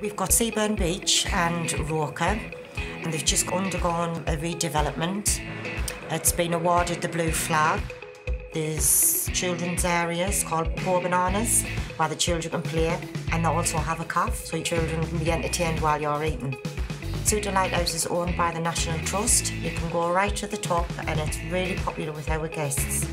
We've got Seaburn Beach and Roker, and they've just undergone a redevelopment. It's been awarded the Blue Flag. There's children's areas called Poor Bananas, where the children can play, and they also have a cafe, so your children can be entertained while you're eating. Souter Lighthouse is owned by the National Trust. You can go right to the top, and it's really popular with our guests.